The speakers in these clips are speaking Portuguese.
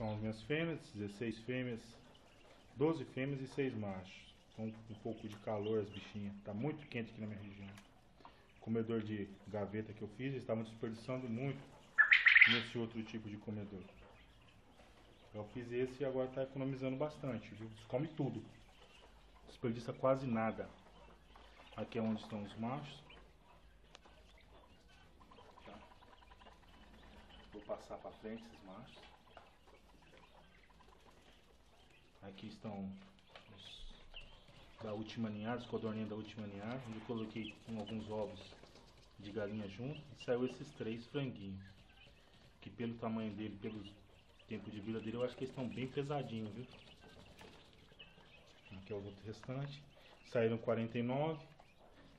são as minhas fêmeas, 16 fêmeas, 12 fêmeas e 6 machos. Estão com um pouco de calor as bichinhas. Tá muito quente aqui na minha região. Comedor de gaveta que eu fiz, estavam desperdiçando muito nesse outro tipo de comedor. Eu fiz esse e agora está economizando bastante, viu? Comem tudo. Desperdiça quase nada. Aqui é onde estão os machos. Tá. Vou passar para frente esses machos. Aqui estão os da última ninhada, os codorninhos da última onde eu coloquei com alguns ovos de galinha junto e saiu esses três franguinhos. Que pelo tamanho dele, pelo tempo de vida dele, eu acho que eles estão bem pesadinhos, viu? Aqui é o outro restante. Saíram 49.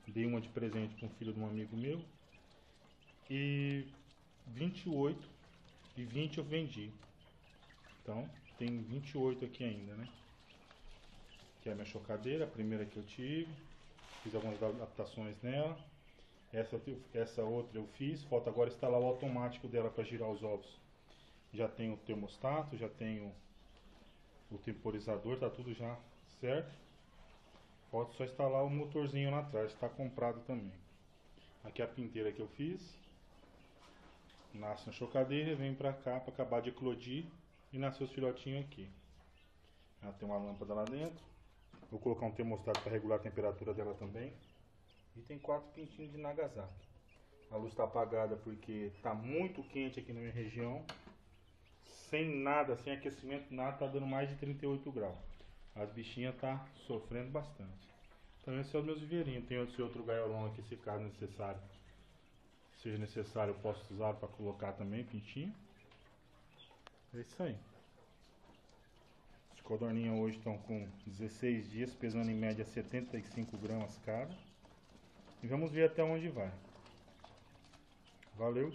Dei uma de presente para um filho de um amigo meu. E 28 e 20 eu vendi. Então, tem 28 aqui ainda, né? Que é a minha chocadeira, a primeira que eu tive. Fiz algumas adaptações nela. Essa, essa outra eu fiz. Falta agora instalar o automático dela para girar os ovos. Já tenho o termostato, já tenho o temporizador, tá tudo já certo. Falta só instalar o motorzinho lá atrás, está comprado também. Aqui a pinteira que eu fiz. Nasce na chocadeira, vem pra cá para acabar de eclodir e nascer os filhotinhos aqui. Ela tem uma lâmpada lá dentro. Vou colocar um termostato para regular a temperatura dela também. E tem quatro pintinhos de Nagasaki. A luz está apagada porque está muito quente aqui na minha região. Sem nada, sem aquecimento, nada, está dando mais de 38 graus. As bichinhas tá sofrendo bastante. Então esse é o meu viveirinho. Tem esse outro gaiolão aqui, se caso necessário. Seja necessário, eu posso usar para colocar também pintinho. É isso aí. As codorninhas hoje estão com 16 dias, pesando em média 75 gramas cada. E vamos ver até onde vai. Valeu!